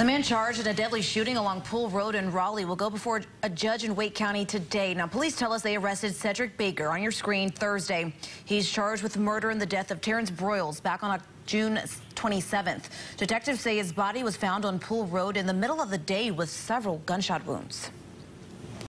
The man charged in a deadly shooting along Poole Road in Raleigh will go before a judge in Wake County today. Now, police tell us they arrested Cedric Baker on your screen Thursday. He's charged with murder and the death of Terrence Broyles back on June 27th. Detectives say his body was found on Poole Road in the middle of the day with several gunshot wounds.